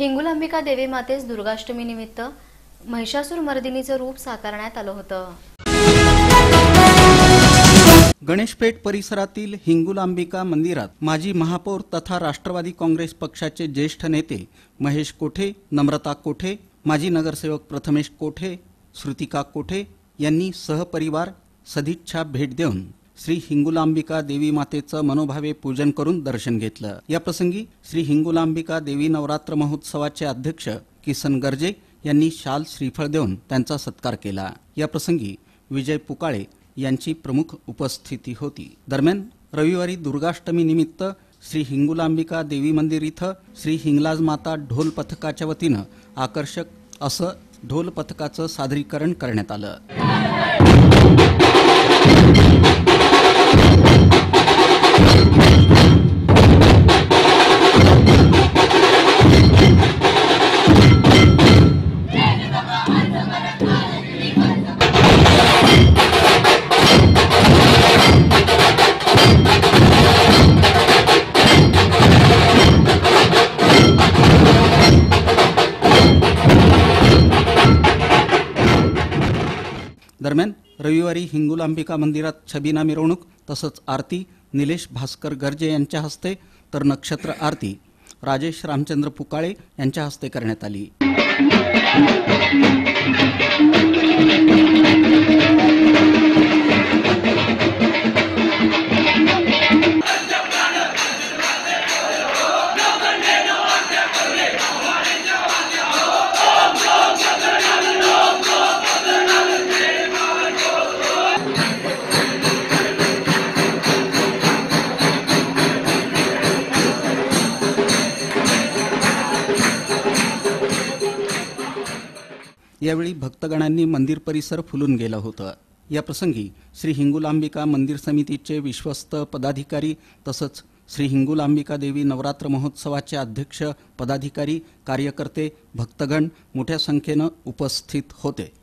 हिंगुलांबिका देवी मातेस दुर्गाष्टमी निमित्त महिषासूर मर्दिनीचं रूप साकारण्यात आलं होतं. गणेशपेठ परिसरातील हिंगुलांबिका मंदिरात माजी महापौर तथा राष्ट्रवादी काँग्रेस पक्षाचे ज्येष्ठ नेते महेश कोठे नम्रता कोठे माजी नगरसेवक प्रथमेश कोठे श्रुतिका कोठे यांनी सहपरिवार सदिच्छा भेट देऊन श्री हिंगुलांबिका देवी मातेचं मनोभावे पूजन करून दर्शन घेतलं. या प्रसंगी श्री हिंगुलांबिका देवी नवरात्र महोत्सवाचे अध्यक्ष किसन गर्जे यांनी शाल श्रीफळ देऊन त्यांचा सत्कार केला. या प्रसंगी विजय पुकाळे यांची प्रमुख उपस्थिती होती. दरम्यान रविवारी दुर्गाष्टमी निमित्त श्री हिंगुलांबिका देवी मंदिर इथं श्री हिंगलाज माता ढोल पथकाच्या वतीनं आकर्षक असं ढोल पथकाचं सादरीकरण करण्यात आलं. दरम्यान रविवारी हिंगुलांबिका मंदिरात छबिना मिरवणूक तसंच आरती निलेश भास्कर गर्जे यांच्या हस्ते तर नक्षत्र आरती राजेश रामचंद्र पुकाळे यांच्या हस्ते करण्यात आली. यावेळी भक्तगणांनी मंदिर परिसर फुलून गेलं होतं. या प्रसंगी श्री हिंगुलांबिका मंदिर समितीचे विश्वस्त पदाधिकारी तसंच श्री हिंगुलांबिका देवी नवरात्र महोत्सवाचे अध्यक्ष पदाधिकारी कार्यकर्ते भक्तगण मोठ्या संख्येनं उपस्थित होते.